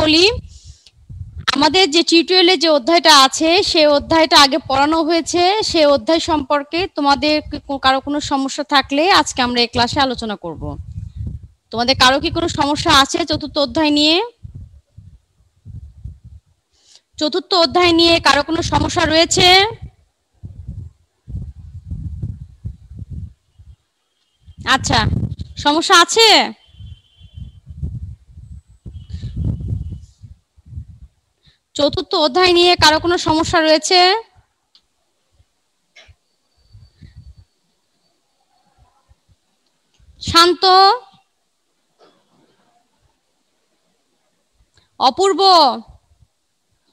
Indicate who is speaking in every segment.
Speaker 1: বলি, আমাদের যে টিউটোরিয়ালে যে অধ্যায়টা আছে সেই অধ্যায়টা আগে পড়ানো হয়েছে। সেই অধ্যায় সম্পর্কে তোমাদের কারও কোনো সমস্যা থাকলে আজকে আমরা এই ক্লাসে আলোচনা করব। তোমাদের কারও কি কোনো সমস্যা আছে চতুর্থ অধ্যায় নিয়ে? চতুর্থ অধ্যায় নিয়ে কারও কোনো সমস্যা রয়েছে? আচ্ছা সমস্যা আছে? চতুর্থ অধ্যায় নিয়ে কারও কোনো সমস্যা রয়েছে? শান্ত। অপূর্ব।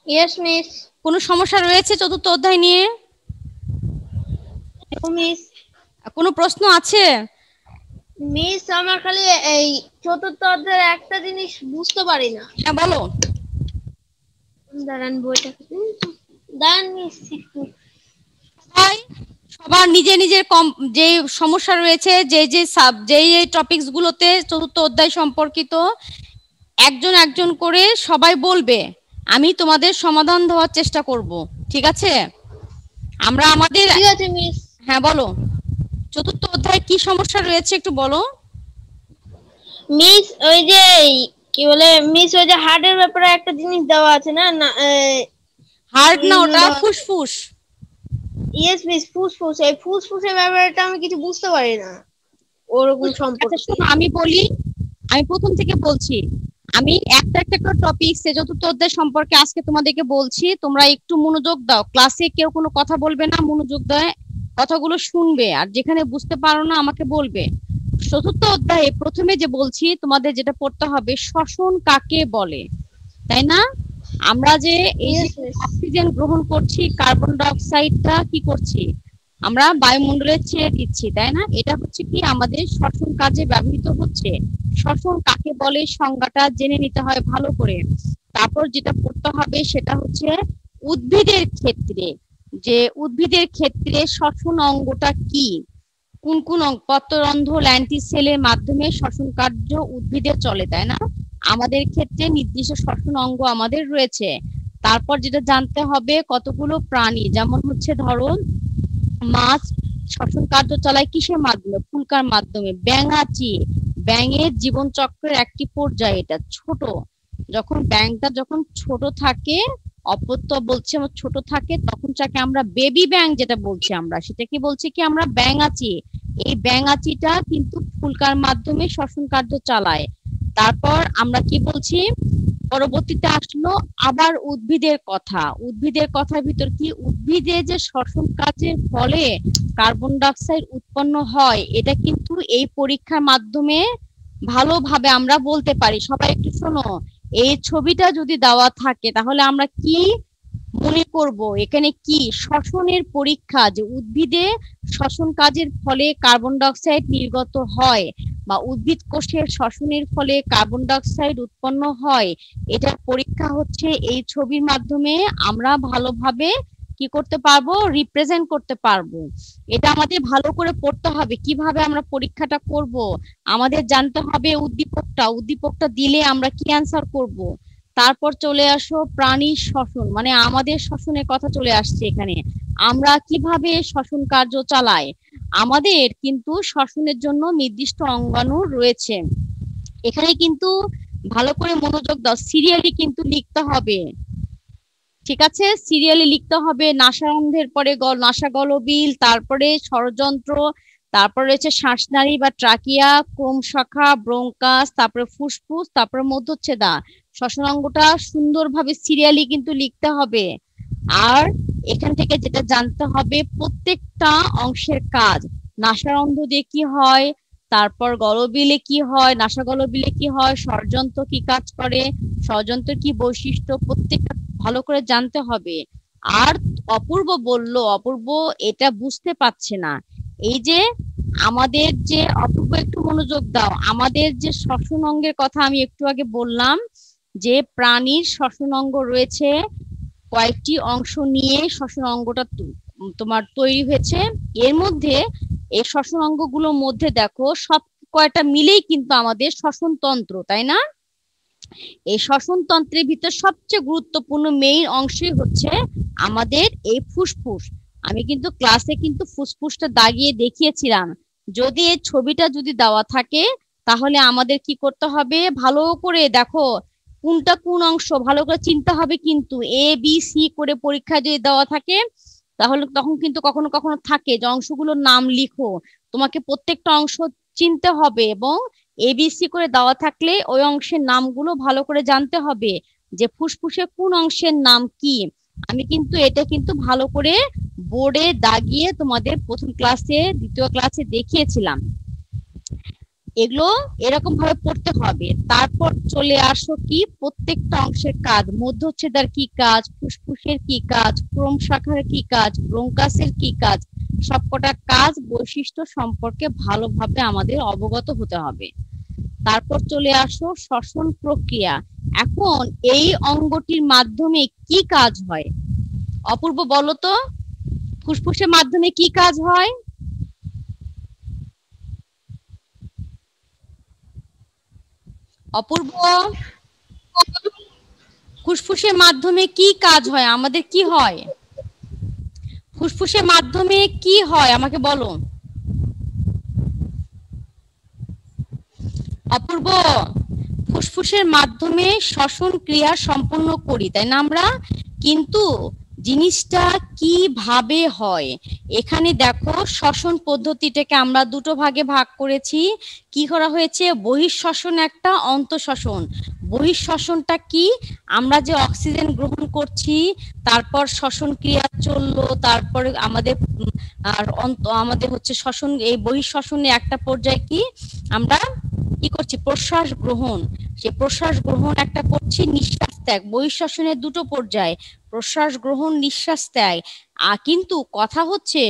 Speaker 2: ইয়েস মিস
Speaker 1: কোনো সমস্যা রয়েছে চতুর্থ অধ্যায় নিয়ে?
Speaker 2: মিস
Speaker 1: কোনো প্রশ্ন আছে?
Speaker 2: মিস আমার খালি এই চতুর্থ অধ্যায়ের একটা জিনিস বুঝতে পারি না।
Speaker 1: হ্যাঁ বলো।
Speaker 2: দাঁড়ান বইটা দাঁড়ান
Speaker 1: সবাই সবার নিজে নিজের কম যে সমস্যা রয়েছে যে যে সাব যেই যে টপিকস গুলোতে চতুর্থ অধ্যায় সম্পর্কিত একজন একজন করে সবাই বলবে আমি তোমাদের সমাধান দেওয়ার চেষ্টা করব ঠিক আছে? আমরা আমাদের
Speaker 2: মিস
Speaker 1: হ্যাঁ বলো। চতুর্থ অধ্যায় কি সমস্যা রয়েছে একটু বলো।
Speaker 2: মিস ওই যে কি বলে মিস ওই যে হার্টের ব্যাপারে একটা জিনিস দেওয়া আছে না
Speaker 1: হার্ট না ওটা ফুসফুস।
Speaker 2: ইয়েস মিস ফুসফুস। এই ফুসফুসের ব্যাপারটা আমি কিছু বুঝতে পারি না ওরকম
Speaker 1: আচ্ছা
Speaker 2: সম্পর্কে।
Speaker 1: আমি বলি আমি প্রথম থেকে বলছি আমি একটা একটা করে টপিক চতুর্থ অধ্যায় সম্পর্কে আজকে তোমাদেরকে বলছি তোমরা একটু মনোযোগ দাও। ক্লাসে কেউ কোনো কথা বলবে না মনোযোগ দেয় কথাগুলো শুনবে আর যেখানে বুঝতে পারো না আমাকে বলবে। চতুর্থ অধ্যায়ে প্রথমে যে বলছি তোমাদের যেটা পড়তে হবে শ্বসন কাকে বলে? তাই না? আমরা যে এই. অক্সিজেন গ্রহণ করছি কার্বন ডাইঅক্সাইডটা কি করছি? আমরা বায়ুমণ্ডলে ছেড়ে দিচ্ছি তাই না? এটা হচ্ছে কি আমাদের শ্বসন কাজে ব্যবহৃত হচ্ছে। শ্বসন কাকে বলে? সংজ্ঞাটা জেনে নিতে হয় ভালো করে। তারপর যেটা পড়তে হবে সেটা হচ্ছে উদ্ভিদের ক্ষেত্রে। যে উদ্ভিদের ক্ষেত্রে শ্বসন অঙ্গটা কি? কোন কোন অঙ্গ পত্ররন্ধ্র ল্যান্টিসেলের মাধ্যমে শ্বসন কার্য উদ্ভিদে চলে, তাই না? আমাদের ক্ষেত্রে নির্দিষ্ট শ্বসন অঙ্গ আমাদের রয়েছে। তারপর যেটা জানতে হবে, কতগুলো প্রাণী? যেমন হচ্ছে ধরো মাছ শ্বসন কার্য চালায় কিসের মাধ্যমে? ফুলকার মাধ্যমে। ব্যাঙাচি। ব্যাঙের জীবন চক্রের একটি পর্যায়ে এটা, ছোট। যখন ব্যাংটা যখন ছোট থাকে, অপত্য বলছে ছোট থাকে, তখন তাকে আমরা বেবি ব্যাং যেটা বলছি আমরা সেটা কি বলছি কি আমরা ব্যাঙাচি। এই ব্যাঙাচিটা কিন্তু ফুলকার মাধ্যমে শ্বসন কার্য চালায়। তারপর আমরা কি বলছি? পরবর্তীতে আসলো আবার উদ্ভিদের কথা। উদ্ভিদের কথার ভিতর কি? উদ্ভিদে যে শ্বসন কাজের ফলে কার্বন ডাইঅক্সাইড উৎপন্ন হয়, এটা কিন্তু এই পরীক্ষার মাধ্যমে ভালোভাবে আমরা বলতে পারি। সবাই একটু শোনো, এই ছবিটা যদি দেওয়া থাকে, তাহলে আমরা কি মনে করব, এখানে কি? শ্বসনের পরীক্ষা, যে উদ্ভিদে শ্বসন কাজের ফলে কার্বন ডাইঅক্সাইড নির্গত হয় বা উদ্ভিদ কোষের শ্বসনের ফলে কার্বন ডাইঅক্সাইড উৎপন্ন হয়, এটার পরীক্ষা হচ্ছে এই ছবির মাধ্যমে আমরা ভালোভাবে কি করতে পারব? রিপ্রেজেন্ট করতে পারব। এটা আমাদের ভালো করে পড়তে হবে, কীভাবে আমরা পরীক্ষাটা করব? আমাদের জানতে হবে উদ্দীপকটা উদ্দীপকটা দিলে আমরা কি অ্যান্সার করব? তারপর চলে আসো প্রাণীর শ্বসন মানে আমাদের শ্বসনের কথা চলে আসছে এখানে। আমরা কীভাবে শ্বসন কার্য চালাই? আমাদের কিন্তু শ্বসনের জন্য নির্দিষ্ট অঙ্গাণু রয়েছে। এখানে কিন্তু ভালো করে মনোযোগ দাও সিরিয়ালি কিন্তু লিখতে হবে। ঠিক আছে? সিরিয়ালি লিখতে হবে নাসারন্ধ্রের পরে নাসা গলবিল, তারপরে ষড়যন্ত্র, তারপরে রয়েছে শ্বাসনালী বা ট্রাকিয়া ক্রোম শাখা ব্রঙ্কাস, তারপরে ফুসফুস, তারপরে মধ্যচ্ছেদা। অঙ্গটা সুন্দরভাবে সিরিয়ালি কিন্তু লিখতে হবে। আর এখান থেকে যেটা জানতে হবে, প্রত্যেকটা অংশের কাজ নাসারন্ধ্র দিয়ে কি হয়, তারপর গলবিলে কি হয় নাসা গলবিলে কি হয়, ষড়যন্ত্র কি কাজ করে, ষড়যন্ত্রের কি বৈশিষ্ট্য, প্রত্যেকটা ভালো করে জানতে হবে। আর অপূর্ব বলল, অপূর্ব এটা বুঝতে পারছে না। এই যে আমাদের যে, অপূর্ব একটু মনোযোগ দাও, আমাদের যে শ্বসন অঙ্গের কথা আমি একটু আগে বললাম যে প্রাণীর শ্বসন অঙ্গ রয়েছে, কয়েকটি অংশ নিয়ে শ্বসন অঙ্গটা তোমার তৈরি হয়েছে। এর মধ্যে এই শ্বসন অঙ্গগুলোর মধ্যে দেখো, সব কয়টা মিলেই কিন্তু আমাদের শ্বসন তন্ত্র, তাই না? এই শ্বসন তন্ত্রের ভিতর সবচেয়ে গুরুত্বপূর্ণ মেইন অংশই হচ্ছে আমাদের এই ফুসফুস। আমি কিন্তু ক্লাসে কিন্তু ফুসফুসটা দাগিয়ে দেখিয়েছিলাম। যদি এই ছবিটা যদি দেওয়া থাকে, তাহলে আমাদের কি করতে হবে? ভালো করে দেখো কোনটা কোন অংশ, ভালো করে চিনতে হবে কিন্তু এ বি সি করে পরীক্ষা যদি দেওয়া থাকে, তাহলে তখন কিন্তু কখনো কখনো থাকে যে অংশগুলোর নাম লিখো। তোমাকে প্রত্যেকটা অংশ চিনতে হবে এবং এবিসি করে দেওয়া থাকলে ওই অংশের নামগুলো ভালো করে জানতে হবে যে ফুসফুসে কোন অংশের নাম কি। আমি কিন্তু এটা কিন্তু ভালো করে বোর্ডে দাগিয়ে তোমাদের প্রথম ক্লাসে দ্বিতীয় ক্লাসে দেখিয়েছিলাম। এগুলো এরকম ভাবে পড়তে হবে। তারপর চলে আসো কি? প্রত্যেকটা অংশের কাজ। মধ্যচ্ছেদার কি কাজ? ফুসফুসের কি কাজ? ক্রম শাখার কি কাজ? ব্রঙ্কাসের কি কাজ? সবকটা কাজ বৈশিষ্ট্য সম্পর্কে ভালোভাবে আমাদের অবগত হতে হবে। তারপর চলে আসো শ্বসন প্রক্রিয়া। এখন এই অঙ্গটির মাধ্যমে কি কাজ হয়? অপূর্ব বলো তো। ফুসফুসের মাধ্যমে কি কাজ হয়? অপূর্ব। ফুসফুসের মাধ্যমে কি কাজ হয়? আমাদের কি হয়? ফুসফুসের মাধ্যমে কি হয়? আমাকে বলো। অপূর্ব, ফুসফুসের মাধ্যমে শ্বসন ক্রিয়া সম্পন্ন করি, তাই না আমরা? কিন্তু জিনিসটা কীভাবে হয়? এখানে দেখো, শ্বসন পদ্ধতিটাকে আমরা দুটো ভাগে ভাগ করেছি। কি করা হয়েছে? বহিঃশ্বসন একটা, অন্তঃশ্বসন। বহিঃশ্বসনটা কি? আমরা যে অক্সিজেন গ্রহণ করছি, তারপর শ্বসন ক্রিয়া চলল, তারপরে আমাদের, আর অন্ত, আমাদের হচ্ছে শ্বসন, এই বহিঃশ্বসনে একটা পর্যায়ে কি? আমরা কি করছি? প্রশ্বাস গ্রহণ। সে প্রশ্বাস গ্রহণ একটা করছি, নিঃশ্বাস ত্যাগ। বহিঃশ্বাসনের দুটো পর্যায়ে, প্রশ্বাস গ্রহণ, নিঃশ্বাস ত্যাগ। কিন্তু কথা হচ্ছে,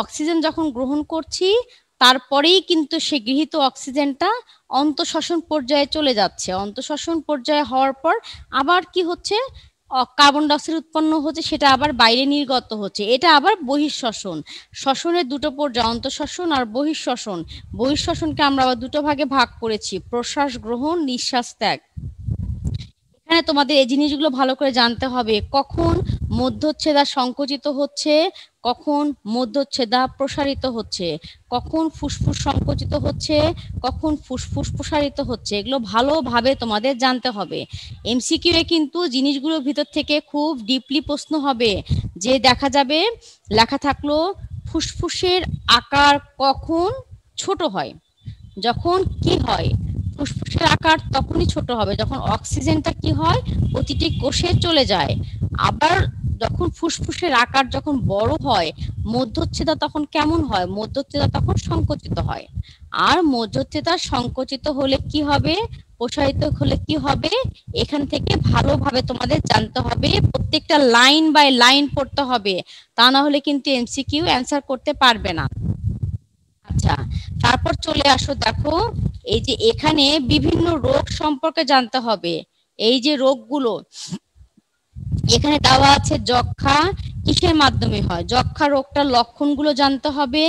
Speaker 1: অক্সিজেন যখন গ্রহণ করছি, তারপরেই কিন্তু সে গৃহীত অক্সিজেনটা অন্তঃশ্বসন পর্যায়ে চলে যাচ্ছে। অন্তঃশ্বসন পর্যায়ে হওয়ার পর আবার কি হচ্ছে? কার্বন ডাইঅক্সাইড উৎপন্ন হচ্ছে, সেটা আবার বাইরে নির্গত হচ্ছে। এটা আবার বহিঃশ্বসন। শ্বসনের দুটো পর্যায়ে অন্তঃশ্বসন আর বহিঃশ্বসন। বহিঃশ্বসনকে আমরা আবার দুটো ভাগে ভাগ করেছি। প্রশ্বাস গ্রহণ, নিঃশ্বাস ত্যাগ। এখানে তোমাদের এই জিনিসগুলো ভালো করে জানতে হবে। কখন মধ্যচ্ছেদা সংকুচিত হচ্ছে, কখন মধ্যচ্ছেদা প্রসারিত হচ্ছে, কখন ফুসফুস সংকুচিত হচ্ছে, কখন ফুসফুস প্রসারিত হচ্ছে, এগুলো ভালোভাবে তোমাদের জানতে হবে। এমসিকিউ এ কিন্তু জিনিসগুলোর ভিতর থেকে খুব ডিপলি প্রশ্ন হবে যে দেখা যাবে, লেখা থাকল, ফুসফুসের আকার কখন ছোট হয়, যখন কি হয় ফুসফুসের আকার তখনই ছোট হবে যখন অক্সিজেনটা কি হয়? প্রতিটি কোষে চলে যায়। আবার যখন ফুসফুসের আকার যখন বড় হয়, মধ্যচ্ছেদা তখন কেমন হয়? মধ্যচ্ছেদা তখন সংকুচিত হয়। আর মধ্যচ্ছেদা সংকুচিত হলে কি হবে? প্রসারিত হলে কি হবে? এখান থেকে ভালোভাবে তোমাদের জানতে হবে। প্রত্যেকটা লাইন বাই লাইন পড়তে হবে। তা না হলে কিন্তু এমসিকিউ অ্যান্সার করতে পারবে না। আচ্ছা তারপর চলে আসো দেখো, এই যে এখানে বিভিন্ন রোগ সম্পর্কে জানতে হবে। এই যে রোগগুলো, এখানে দেওয়া আছে যক্ষা, কিসের মাধ্যমে হয়? যক্ষা রোগটার লক্ষণগুলো জানতে হবে।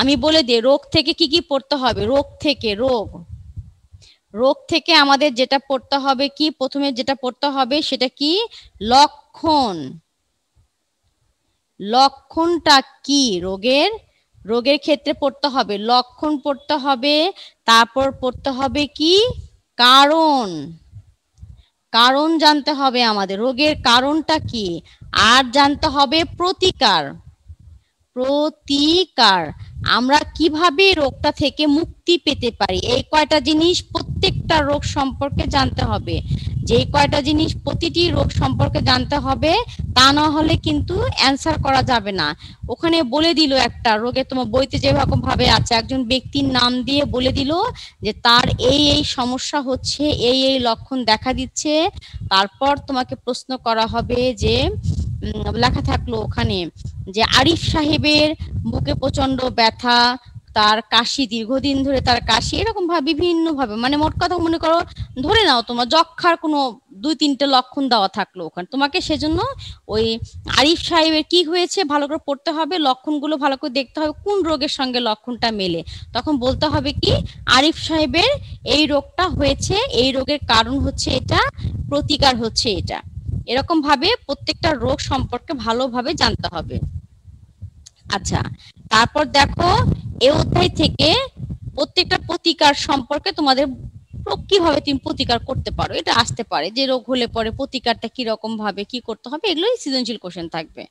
Speaker 1: আমি বলে দিই, রোগ থেকে কি কি পড়তে হবে? রোগ থেকে রোগ। রোগ থেকে আমাদের যেটা পড়তে হবে কি? প্রথমে যেটা পড়তে হবে সেটা কি? লক্ষণ। লক্ষণটা কি? রোগের রোগের ক্ষেত্রে পড়তে হবে, লক্ষণ পড়তে হবে, তারপর পড়তে হবে কি? কারণ। কারণ জানতে হবে আমাদের, রোগের কারণটা কি? আর জানতে হবে প্রতিকার। প্রতিকার। আমরা কীভাবে রোগটা থেকে মুক্তি পেতে পারি? এই কয়টা জিনিস প্রত্যেকটা রোগ সম্পর্কে জানতে হবে। যে কয়টা জিনিস প্রতিটি রোগ সম্পর্কে জানতে হবে, তা না হলে কিন্তু অ্যান্সার করা যাবে না। ওখানে বলে দিল একটা রোগে তোমার বইতে যেরকম ভাবে আছে, একজন ব্যক্তির নাম দিয়ে বলে দিল যে তার এই এই সমস্যা হচ্ছে, এই এই লক্ষণ দেখা দিচ্ছে। তারপর তোমাকে প্রশ্ন করা হবে যে লেখা থাকল ওখানে যে আরিফ সাহেবের বুকে প্রচণ্ড ব্যথা তার কাশি, দীর্ঘদিন ধরে তার কাশি, এরকম ভাবে বিভিন্ন ভাবে মানে মোট কথা মনে করো, ধরে নাও তোমার যক্ষার কোনো দুই, তিনটে লক্ষণ দেওয়া থাকল ওখানে। তোমাকে সেজন্য ওই আরিফ সাহেবের কি হয়েছে, ভালো করে পড়তে হবে, লক্ষণগুলো ভালো করে দেখতে হবে, কোন রোগের সঙ্গে লক্ষণটা মেলে। তখন বলতে হবে কি, আরিফ সাহেবের এই রোগটা হয়েছে, এই রোগের কারণ হচ্ছে এটা, প্রতিকার হচ্ছে এটা। এরকম ভাবে প্রত্যেকটা রোগ সম্পর্কে ভালোভাবে জানতে হবে। আচ্ছা তারপর দেখো এ অধ্যায় থেকে প্রত্যেকটা প্রতিকার সম্পর্কে তোমাদের কীভাবে তুমি প্রতিকার করতে পারো? এটা আসতে পারে যে রোগ হলে পরে প্রতিকারটা কীরকম ভাবে কি করতে হবে এগুলোই সৃজনশীল কোশ্চেন থাকবে।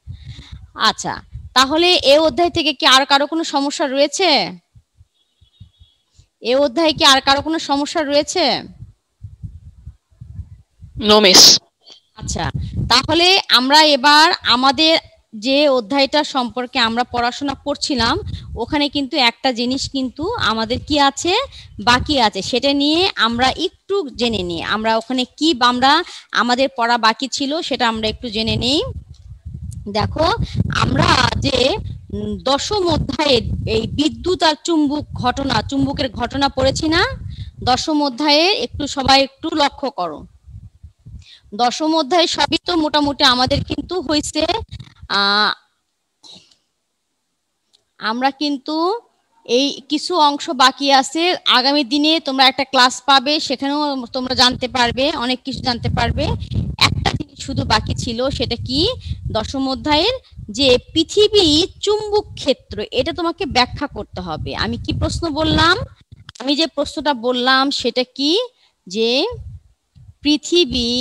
Speaker 1: আচ্ছা তাহলে এ অধ্যায় থেকে কি আর কারও কোনো সমস্যা রয়েছে? এ অধ্যায়ে কি আর কারও কোনো সমস্যা রয়েছে?
Speaker 3: নো মিস
Speaker 1: আচ্ছা তাহলে আমরা এবার আমাদের যে অধ্যায়টা সম্পর্কে আমরা পড়াশোনা করছিলাম, ওখানে কিন্তু একটা জিনিস কিন্তু আমাদের কি আছে? বাকি আছে। সেটা নিয়ে আমরা একটু জেনে নিই। আমরা ওখানে কি আমরা আমাদের পড়া বাকি ছিল সেটা আমরা একটু জেনে নিই। দেখো, আমরা যে দশম অধ্যায়ে এই বিদ্যুৎ আর চুম্বক ঘটনা, চুম্বকের ঘটনা পড়েছি না? দশম অধ্যায়ে একটু সবাই একটু লক্ষ্য করো। দশম অধ্যায় সবই তো মোটামুটি আমাদের কিন্তু হয়েছে আমরা কিন্তু এই কিছু অংশ বাকি আছে। আগামী দিনে তোমরা একটা ক্লাস পাবে, সেখানেও তোমরা জানতে পারবে, অনেক কিছু জানতে পারবে। একটা জিনিস শুধু বাকি ছিল, সেটা কি? দশম অধ্যায়ের যে পৃথিবী চুম্বক ক্ষেত্র, এটা তোমাকে ব্যাখ্যা করতে হবে। আমি কি প্রশ্ন বললাম? আমি যে প্রশ্নটা বললাম, সেটা কি? যে পৃথিবী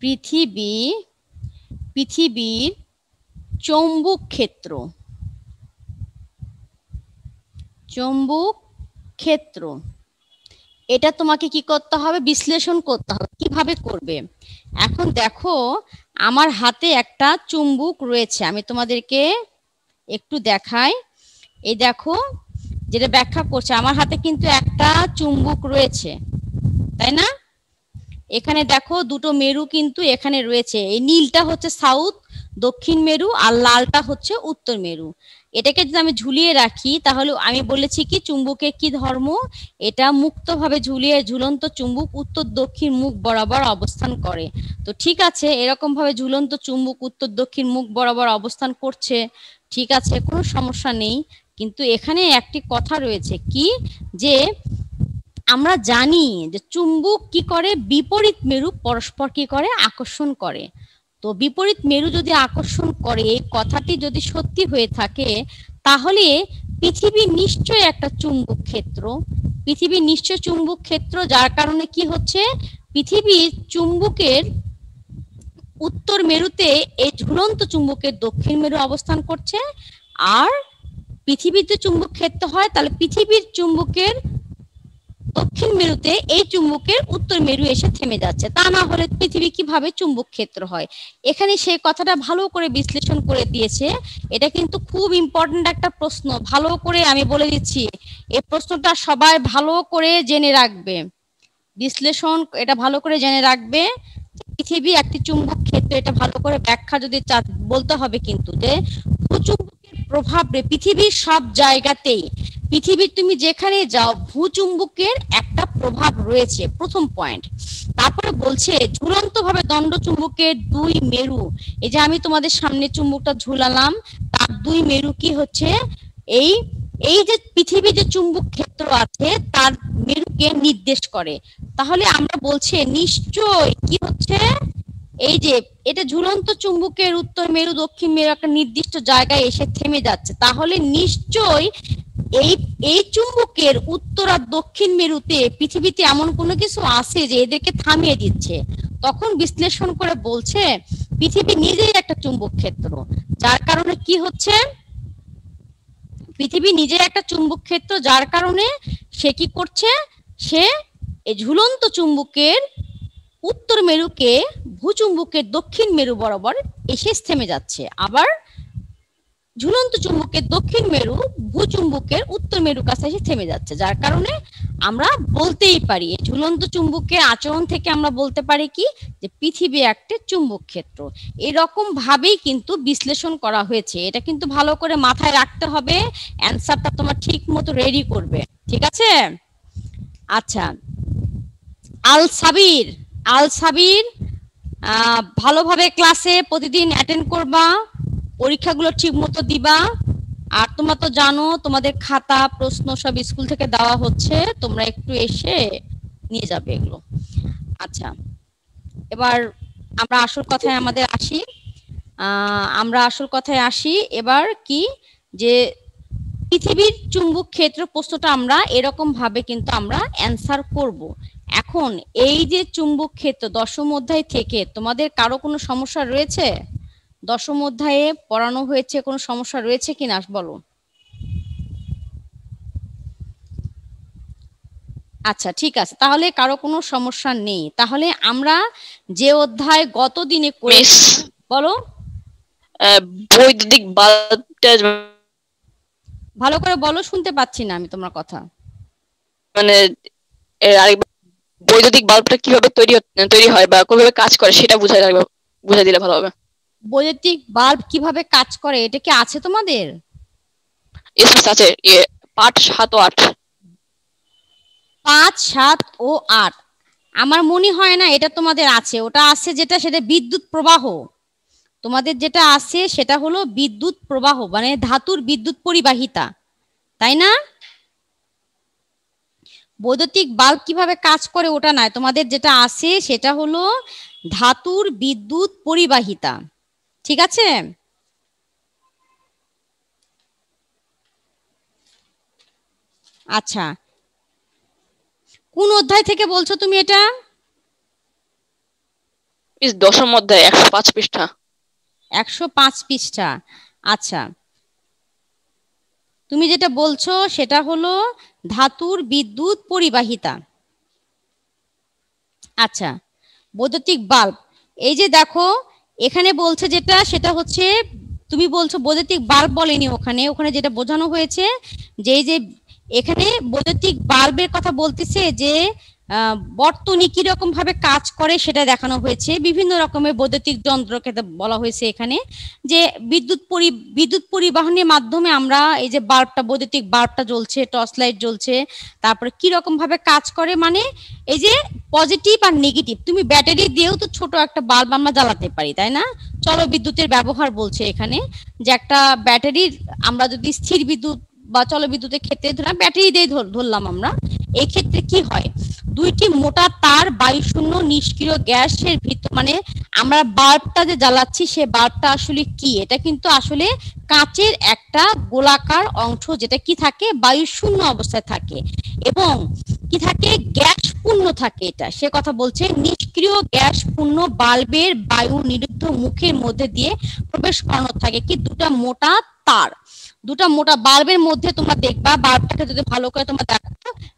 Speaker 1: পৃথিবী, পৃথিবীর চৌম্বক ক্ষেত্র চৌম্বক ক্ষেত্র এটা তোমাকে কি করতে হবে? বিশ্লেষণ করতে হবে। কীভাবে করবে? এখন দেখো, আমার হাতে একটা চুম্বুক রয়েছে। আমি তোমাদেরকে একটু দেখাই। এই দেখো, যেটা ব্যাখ্যা করছে, আমার হাতে কিন্তু একটা চুম্বুক রয়েছে। তাই না? এখানে দেখো, দুটো মেরু কিন্তু এখানে রয়েছে। এই নীলটা হচ্ছে সাউথ দক্ষিণ মেরু আর লালটা হচ্ছে উত্তর মেরু। এটাকে যদি আমি ঝুলিয়ে রাখি, তাহলে আমি বলেছি কি, চুম্বকের কি ধর্ম? এটা মুক্তভাবে ঝুলিয়ে, ঝুলন্ত চুম্বক উত্তর দক্ষিণ মুখ বরাবর অবস্থান করে। তো ঠিক আছে এরকম ভাবে ঝুলন্ত চুম্বক উত্তর দক্ষিণ মুখ বরাবর অবস্থান করছে, ঠিক আছে, কোনো সমস্যা নেই। কিন্তু এখানে একটি কথা রয়েছে কি, যে আমরা জানি যে চুম্বক কি করে? বিপরীত মেরু পরস্পর কি করে? আকর্ষণ করে। তো বিপরীত মেরু যদি আকর্ষণ করে এই কথাটি যদি সত্যি হয়ে থাকে, তাহলে পৃথিবী নিশ্চয় একটা চুম্বক ক্ষেত্র। পৃথিবী নিশ্চয় চুম্বক ক্ষেত্র, যার কারণে কি হচ্ছে? পৃথিবীর চুম্বকের উত্তর মেরুতে এই ঝুলন্ত চুম্বকের দক্ষিণ মেরু অবস্থান করছে। আর পৃথিবীতে চুম্বক ক্ষেত্র হয়, তাহলে পৃথিবীর চুম্বকের দক্ষিণ মেরুতে এই চুম্বকের উত্তর মেরু এসে থেমে যাচ্ছে। তা না হলে পৃথিবী কীভাবে চুম্বক ক্ষেত্র হয়? এখানে সে কথাটা ভালো করে বিশ্লেষণ করে দিয়েছে। এটা কিন্তু খুব ইম্পর্টেন্ট একটা প্রশ্ন। ভালো করে আমি বলে দিচ্ছি, এই প্রশ্নটা সবাই ভালো করে জেনে রাখবে। বিশ্লেষণ এটা ভালো করে জেনে রাখবে পৃথিবী একটি চুম্বক ক্ষেত্র। এটা ভালো করে ব্যাখ্যা যদি বলতে হবে কিন্তু যে প্রভাব পৃথিবীর সব জায়গাতেই পৃথিবীর তুমি যেখানে যাও ভূচুম্বকের একটা প্রভাব রয়েছে, প্রথম পয়েন্ট তারপরে বলছে ঝুলন্ত ভাবে দণ্ড চুম্বকের দুই মেরু। এই যে আমি তোমাদের সামনে চুম্বকটা ঝুলালাম, তার দুই মেরু কি হচ্ছে? এই এই যে পৃথিবী যে চুম্বক ক্ষেত্র আছে, তার মেরুকে নির্দেশ করে। তাহলে আমরা বলছে নিশ্চয় কি হচ্ছে? এই যে, এটা ঝুলন্ত চুম্বকের উত্তর মেরু, দক্ষিণ মেরু একটা নির্দিষ্ট জায়গায় এসে থেমে যাচ্ছে। তাহলে নিশ্চয় এই এই চুম্বকের উত্তর আর দক্ষিণ মেরুতে পৃথিবীতে এমন কোনো কিছু আছে যে এদেরকে থামিয়ে দিচ্ছে? তখন বিশ্লেষণ করে বলছে, পৃথিবী নিজেই একটা চুম্বক ক্ষেত্র। যার কারণে কি হচ্ছে? পৃথিবী নিজের একটা চুম্বক ক্ষেত্র, যার কারণে সে কি করছে? সে ঝুলন্ত চুম্বকের উত্তর মেরুকে ভূচুম্বকের দক্ষিণ মেরু বরাবর এসে থেমে যাচ্ছে। আবার ঝুলন্ত চুম্বকের দক্ষিণ মেরু ভূচুম্বকের উত্তর মেরু কাছে এসে থেমে যাচ্ছে, যার কারণে আমরা বলতেই পারি ঝুলন্ত চুম্বকের আচরণ থেকে আমরা বলতে পারি কি? যে পৃথিবী একটা চুম্বক ক্ষেত্র। এরকম ভাবেই কিন্তু বিশ্লেষণ করা হয়েছে। এটা কিন্তু ভালো করে মাথায় রাখতে হবে, অ্যান্সারটা তোমার ঠিক মতো রেডি করবে। ঠিক আছে? আচ্ছা আল সাবির আল সাবির ভালোভাবে ক্লাসে প্রতিদিন অ্যাটেন্ড করবা, পরীক্ষাগুলো ঠিক মতো দিবা। আর তোমরা তো জানো, তোমাদের খাতা, প্রশ্ন সব স্কুল থেকে দেওয়া হচ্ছে, তোমরা একটু এসে নিয়ে যাবে এগুলো। আচ্ছা এবার আমরা আসল কথায় আমাদের আসি। আমরা আসল কথায় আসি। এবার কি? যে পৃথিবীর চুম্বক ক্ষেত্র প্রশ্নটা আমরা এরকম ভাবে কিন্তু আমরা অ্যান্সার করব। এখন এই যে চুম্বক ক্ষেত্র দশম অধ্যায় থেকে তোমাদের কারও কোনো সমস্যা রয়েছে? দশম অধ্যায়ে পড়ানো হয়েছে কোনো সমস্যা রয়েছে কিনা বলো? আচ্ছা ঠিক আছে। তাহলে কারও কোনো সমস্যা নেই। তাহলে আমরা যে অধ্যায় গত দিনে করে বলো।
Speaker 3: বৈদ্যুতিক বাল্বটা
Speaker 1: ভালো করে বলো শুনতে পাচ্ছি না আমি তোমার কথা।
Speaker 3: মানে এর আরেক বৈদ্যুতিক বাল্বটা কীভাবে তৈরি তৈরি হয় বা কীভাবে কাজ করে সেটা বুঝাই লাগবে বুঝাই দিলে ভালো হবে।
Speaker 1: বৈদ্যুতিক বাল্ব কীভাবে কাজ করে এটা কি আছে তোমাদের?
Speaker 3: এসএস আছে। পাঠ সাত ও আট।
Speaker 1: পাঁচ সাত ও আট। আমার মনে হয় না এটা তোমাদের আছে। ওটা আছে যেটা সেটা বিদ্যুৎ প্রবাহ। তোমাদের যেটা আছে সেটা হলো বিদ্যুৎ প্রবাহ মানে ধাতুর বিদ্যুৎ পরিবাহিতা। তাই না? বৈদ্যুতিক বাল্ব কীভাবে কাজ করে ওটা নয়। তোমাদের যেটা আছে সেটা হলো ধাতুর বিদ্যুৎ পরিবাহিতা। ঠিক আছে? আচ্ছা। কোন অধ্যায় থেকে বলছো তুমি এটা?
Speaker 3: দশম অধ্যায় একশো পাঁচ পৃষ্ঠা।
Speaker 1: একশো পাঁচ পৃষ্ঠা। আচ্ছা। তুমি যেটা বলছো সেটা হলো ধাতুর বিদ্যুৎ পরিবাহিতা। আচ্ছা বৈদ্যুতিক বাল্ব। এই যে দেখো, এখানে বলছে যেটা, সেটা হচ্ছে, তুমি বলছো বৈদ্যুতিক বাল্ব বলেনি ওখানে। ওখানে যেটা বোঝানো হয়েছে, যে এই যে এখানে বৈদ্যুতিক বাল্বের কথা বলতেছে যে বর্তনী কীরকম ভাবে কাজ করে সেটা দেখানো হয়েছে। বিভিন্ন রকমের বৈদ্যুতিক যন্ত্রকে বলা হয়েছে এখানে যে বিদ্যুৎ পরি, বিদ্যুৎ পরিবহনের মাধ্যমে আমরা এই যে বাল্বটা, বৈদ্যুতিক বাল্বটা জ্বলছে, টর্চ লাইট জ্বলছে, তারপরে কি রকম ভাবে কাজ করে মানে এই যে পজিটিভ আর নেগেটিভ। তুমি ব্যাটারি দিয়েও তো ছোট একটা বাল্ব আমরা জ্বালাতে পারি, তাই না? চলো বিদ্যুতের ব্যবহার বলছে এখানে যে একটা ব্যাটারির আমরা যদি স্থির বিদ্যুৎ বা চলো বিদ্যুতের ক্ষেত্রে ব্যাটারি দিয়ে ধর- ধরলাম আমরা এই ক্ষেত্রে কি হয়? দুইটি মোটা তার বায়ুশূন্য নিষ্ক্রিয় গ্যাসের ভিতর মানে আমরা বাল্বটা যে জ্বালাচ্ছি সে বাল্বটা আসলে কি? এটা কিন্তু আসলে কাঁচের একটা গোলাকার অংশ যেটা কি থাকে? বায়ুশূন্য অবস্থায় থাকে। এবং কি থাকে? গ্যাস পূর্ণ থাকে এটা। সে কথা বলছে, নিষ্ক্রিয় গ্যাস পূর্ণ বাল্বের বায়ু নিরুদ্ধ মুখের মধ্যে দিয়ে প্রবেশ করানো থাকে। কি? দুটা মোটা তার। দুটা মোটা বাল্বের মধ্যে তোমরা দেখবা, বাল্বটাকে যদি ভালো করে তোমরা দেখো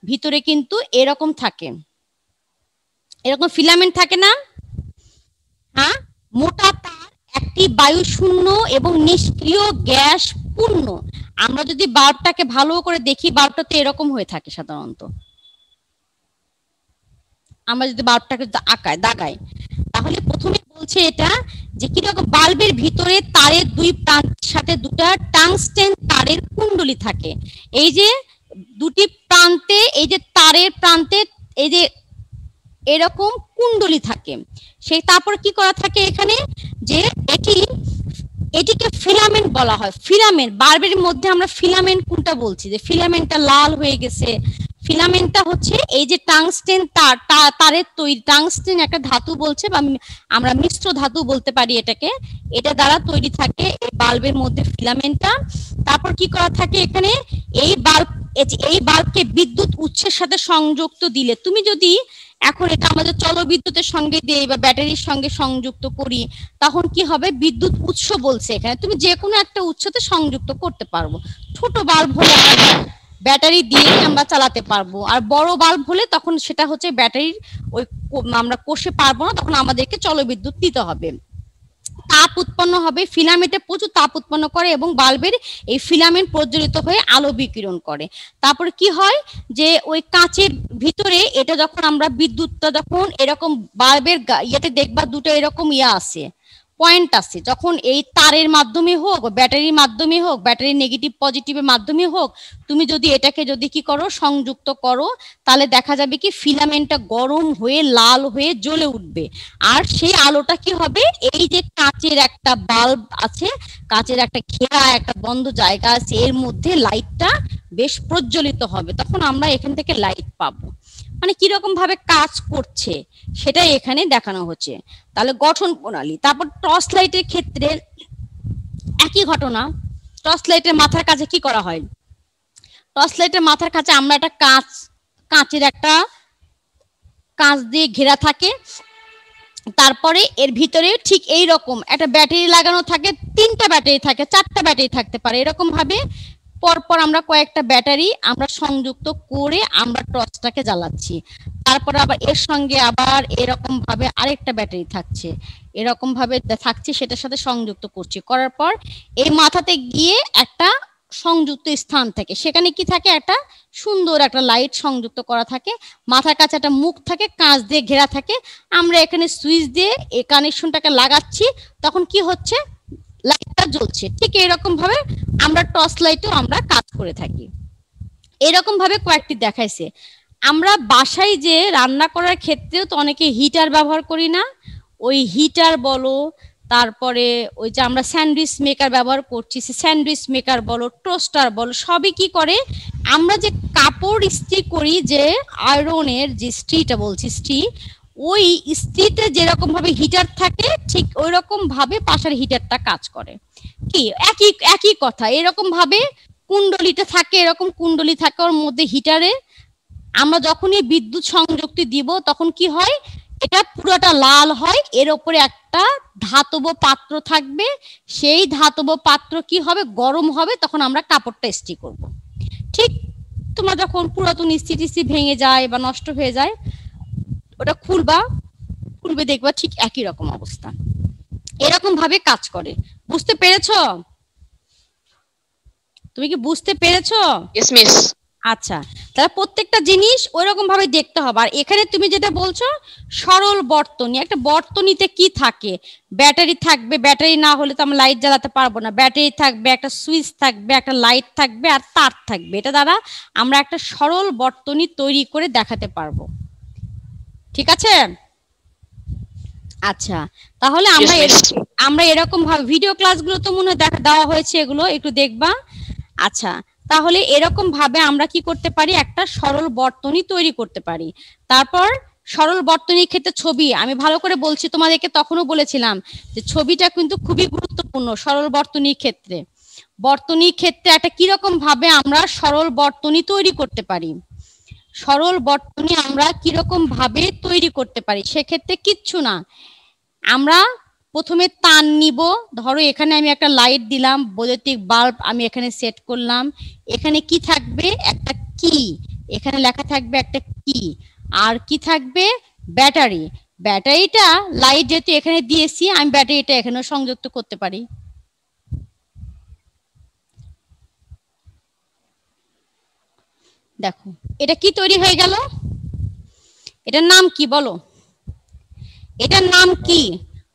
Speaker 1: ভিতরে কিন্তু এরকম থাকে। এরকম ফিলামেন্ট থাকে না? হ্যাঁ? মোটা তার একটি বায়ু শূন্য এবং নিষ্ক্রিয় গ্যাস পূর্ণ। আমরা যদি বাল্বটাকে ভালো করে দেখি, বাল্বটা তো এরকম হয়ে থাকে সাধারণত। আমরা যদি বাল্বটাকে আঁকায় দাগাই তাহলে প্রথমে বলছে এটা যে কীরকম বাল্বের ভিতরে তারের দুই প্রান্তের সাথে দুটা টাংস্টেন তারের কুণ্ডলী থাকে। এই যে দুটি প্রান্তে, এই যে তারের প্রান্তে এই যে এরকম কুণ্ডলী থাকে। সেই তারপর কি করা থাকে এখানে? যে এটি, এটিকে ফিলামেন্ট বলা হয়। ফিলামেন্ট, বাল্বের মধ্যে আমরা ফিলামেন্ট কোনটা বলছি? যে ফিলামেন্টটা লাল হয়ে গেছে ফিলামেন্টটা হচ্ছে এই যে টাংস্টেন তার তারের তৈরি, টাংস্টেন একটা ধাতু বলছে বা আমরা মিশ্র ধাতু বলতে পারি এটাকে। এটা দ্বারা তৈরি থাকে এই বাল্বের মধ্যে ফিলামেন্টটা। তারপর কি করা থাকে এখানে? এই বাল্ব, এই বাল্বকে বিদ্যুৎ উৎসের সাথে সংযুক্ত দিলে। তুমি যদি এখন এটা আমাদের চলবিদ্যুতের সঙ্গে দেই বা ব্যাটারির সঙ্গে সংযুক্ত করি, তখন কি হবে? বিদ্যুৎ উৎস বলছে এখানে। তুমি যে কোনো একটা উৎসতে সংযুক্ত করতে পারব। ছোট বাল্ব হলে ব্যাটারি দিয়ে আমরা চালাতে পারব। আর বড় বাল্ব হলে তখন সেটা হচ্ছে ব্যাটারির ওই আমরা কষে পারব না, তখন আমাদেরকে চলবিদ্যুৎ দিতে হবে। তাপ উৎপন্ন হবে, ফিলামেন্টে প্রচুর তাপ উৎপন্ন করে এবং বাল্বের এই ফিলামেন্ট প্রজ্বলিত হয়ে আলো বিকিরণ করে। তারপরে কি হয় যে ওই কাঁচের ভিতরে এটা যখন আমরা বিদ্যুৎটা যখন এরকম বাল্বের ইয়েতে দেখবা দুটো এরকম ইয়া আছে। পয়েন্ট আছে। যখন এই তারের মাধ্যমে হোক, ব্যাটারির মাধ্যমে হোক, ব্যাটারি নেগেটিভ পজিটিভের মাধ্যমে হোক, তুমি যদি এটাকে যদি কি করো, সংযুক্ত করো, তাহলে দেখা যাবে কি ফিলামেন্টটা গরম হয়ে, লাল হয়ে জ্বলে উঠবে। আর সেই আলোটা কি হবে? এই যে কাঁচের একটা বাল্ব আছে, কাঁচের একটা ঘেরা, একটা বন্ধ জায়গা আছে, এর মধ্যে লাইটটা বেশ প্রজ্বলিত হবে। তখন আমরা এখান থেকে লাইট পাবো। মানে কীরকম ভাবে কাজ করছে, সেটাই এখানে দেখানো হচ্ছে। তাহলে গঠন প্রণালী, তারপর টর্চ লাইটের ক্ষেত্রে একই ঘটনা, টর্চ লাইটের মাথার কাছে কি করা হয়? টর্চ লাইটের মাথার কাছে আমরা একটা কাঁচ, কাঁচের একটা কাঁচ দিয়ে ঘেরা থাকে, তারপরে এর ভিতরে ঠিক এই রকম একটা ব্যাটারি লাগানো থাকে, তিনটা ব্যাটারি থাকে, চারটা ব্যাটারি থাকতে পারে। এরকম ভাবে পরপর আমরা কয়েকটা ব্যাটারি আমরা সংযুক্ত করে আমরা টর্চটাকে জ্বালাচ্ছি। তারপর আবার এর সঙ্গে আবার এরকম ভাবে আরেকটা ব্যাটারি থাকছে। এরকম ভাবে থাকছে সেটার সাথে সংযুক্ত করছি। করার পর এই মাথাতে গিয়ে একটা সংযুক্ত স্থান থাকে। সেখানে কি থাকে? একটা সুন্দর একটা লাইট সংযুক্ত করা থাকে। মাথার কাছে একটা মুখ থাকে, কাঁচ দিয়ে ঘেরা থাকে। আমরা এখানে সুইচ দিয়ে এই কানেকশনটাকে লাগাচ্ছি। তখন কি হচ্ছে? লাইটটা জ্বলছে। ঠিক এরকম ভাবে আমরা টর্চ লাইটও আমরা কাজ করে থাকি। এরকম ভাবে কয়েকটি দেখাইছে। আমরা বাসায় যে রান্না করার ক্ষেত্রেও তো অনেকে হিটার ব্যবহার করি না। ওই হিটার বলো, তারপরে ওই যে আমরা স্যান্ডউইচ মেকার ব্যবহার করছি, সে স্যান্ডউইচ মেকার বলো, টোস্টার বলো, সবই কি করে? আমরা যে কাপড় ইস্ত্রি করি যে আয়রনের যে স্ত্রীটা বলছি স্ত্রী ওই স্ত্রীতে যেরকম ভাবে হিটার থাকে, ঠিক ওই রকম ভাবে পাশের হিটারটা কাজ করে। কি? একই একই কথা। এরকম ভাবে কুণ্ডলিটা থাকে, এরকম কুণ্ডলি থাকে ওর মধ্যে হিটারে আমরা যখনই বিদ্যুৎ সংযুক্তি দিব, তখন কি হয়? এটা পুরোটা লাল হয়, এর উপরে একটা ধাতব পাত্র থাকবে। সেই ধাতব পাত্র কি হবে? গরম হবে, তখন আমরা কাপড়টা ইস্ত্রি করব। ঠিক তোমরা যখন পুরাতন ইস্ত্রি টিস্ত্রি ভেঙে যায় বা নষ্ট হয়ে যায় ওটা খুলবা খুলবে দেখবা ঠিক একই রকম অবস্থা। এরকম ভাবে কাজ করে। বুঝতে পেরেছ? তুমি কি বুঝতে পেরেছ? আচ্ছা তাহলে প্রত্যেকটা জিনিস ওইরকম ভাবে দেখতে হবে। আর এখানে তুমি যেটা বলছো সরল বর্তনী। একটা বর্তনীতে কি থাকে? ব্যাটারি থাকবে ব্যাটারি না হলে তো আমরা লাইট জ্বালাতে পারব না। ব্যাটারি থাকবে একটা সুইচ থাকবে একটা লাইট থাকবে আর তার থাকবে। এটা দ্বারা আমরা একটা সরল বর্তনী তৈরি করে দেখাতে পারব। ঠিক আছে? আচ্ছা তাহলে আমরা আমরা এরকম ভাবে ভিডিও ক্লাসগুলো তো মনে হয় দেখা দেওয়া হয়েছে এগুলো একটু দেখবা। আচ্ছা তাহলে এরকম ভাবে আমরা কি করতে পারি? একটা সরল বর্তনী তৈরি করতে পারি। তারপর সরল বর্তনীর ক্ষেত্রে ছবি আমি ভালো করে বলছি তোমাদেরকে তখনও বলেছিলাম যে ছবিটা কিন্তু খুবই গুরুত্বপূর্ণ সরল বর্তনীর ক্ষেত্রে। বর্তনীর ক্ষেত্রে একটা কীরকম ভাবে আমরা সরল বর্তনী তৈরি করতে পারি? সরল বর্তনী আমরা কীরকম ভাবে তৈরি করতে পারি? সেক্ষেত্রে কিচ্ছু না। আমরা প্রথমে তান নিব। ধরো এখানে আমি একটা লাইট দিলাম, বৈদ্যুতিক বাল্ব আমি এখানে সেট করলাম। এখানে কি থাকবে? একটা কি এখানে লেখা থাকবে একটা কি আর কি থাকবে? ব্যাটারি। ব্যাটারিটা লাইট যেহেতু এখানে দিয়েছি, আমি ব্যাটারিটা এখানে সংযুক্ত করতে পারি। দেখো এটা কি তৈরি হয়ে গেল? এটার নাম কি বলো? এটার নাম কি?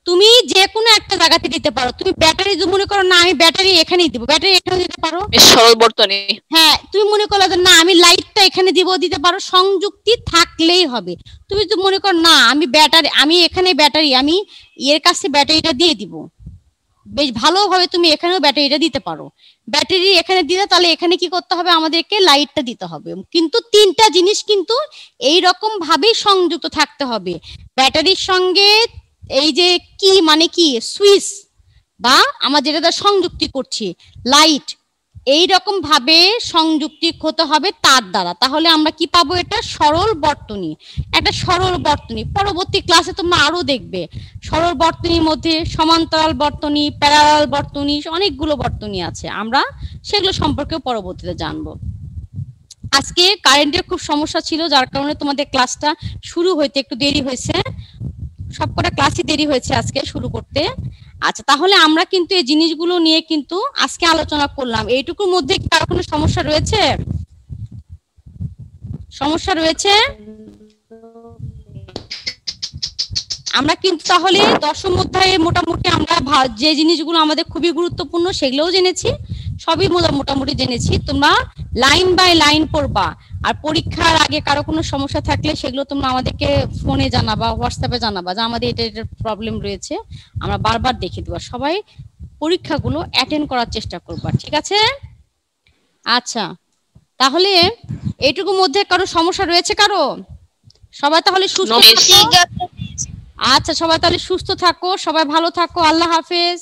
Speaker 1: তুমি যে কোনো একটা জায়গাতে দিতে পারো। তুমি ব্যাটারি মনে করো না আমি ব্যাটারি এখানেই দিব। ব্যাটারি এখানে দিতে পারো।
Speaker 3: সরল বর্তনী।
Speaker 1: হ্যাঁ তুমি মনে করো যে না আমি লাইটটা এখানে দিব দিতে পারো। সংযুক্তি থাকলেই হবে। তুমি তো মনে করো না আমি ব্যাটারি আমি এখানে ব্যাটারি আমি এর কাছে ব্যাটারিটা দিয়ে দিব। বেশ ভালোভাবে তুমি এখানেও ব্যাটারিটা দিতে পারো। ব্যাটারি এখানে দিলে তাহলে এখানে কি করতে হবে? আমাদেরকে লাইটটা দিতে হবে। কিন্তু তিনটা জিনিস কিন্তু এই রকম ভাবেই সংযুক্ত থাকতে হবে। ব্যাটারির সঙ্গে এই যে কি মানে কি? সুইচ বা আমরা যেটা সংযুক্তি করছি, লাইট এই রকম ভাবে সংযুক্তি হতে হবে তার দ্বারা। তাহলে আমরা কি পাবো এটা? সরল বর্তনী। একটা সরল বর্তনী। পরবর্তী ক্লাসে তোমরা আরও দেখবে। সরল বর্তনীর মধ্যে সমান্তরাল বর্তনী প্যারালাল বর্তনী, অনেকগুলো বর্তনী আছে। আমরা সেগুলো সম্পর্কে পরবর্তীতে জানব। আজকে কারেন্টের খুব সমস্যা ছিল, যার কারণে তোমাদের ক্লাসটা শুরু হইতে একটু দেরি হয়েছে। সবকটা ক্লাসই দেরি হয়েছে আজকে শুরু করতে। আচ্ছা তাহলে আমরা কিন্তু এই জিনিসগুলো নিয়ে কিন্তু আজকে আলোচনা করলাম। এইটুকুর মধ্যে কি কারও কোনো সমস্যা রয়েছে? সমস্যা রয়েছে? আমরা কিন্তু তাহলে দশম অধ্যায়ে মোটামুটি আমরা যে জিনিসগুলো আমাদের খুবই গুরুত্বপূর্ণ সেগুলোও জেনেছি। সবই মোটা- মোটামুটি জেনেছি। তোমরা লাইন বাই লাইন পড়বা। আর পরীক্ষার আগে কারও কোনো সমস্যা থাকলে সেগুলো তোমরা আমাদেরকে ফোনে জানাবা হোয়াটসঅ্যাপে জানাবা যে আমাদের এটা এটা প্রবলেম রয়েছে। আমরা বারবার দেখে দেবো। সবাই পরীক্ষাগুলো অ্যাটেন্ড করার চেষ্টা করবা। ঠিক আছে? আচ্ছা। তাহলে এইটুকুর মধ্যে কারও সমস্যা রয়েছে কারও? সবাই তাহলে সুস্থ আচ্ছা সবাই তাহলে সুস্থ থাকো। সবাই ভালো থাকো। আল্লাহ হাফেজ।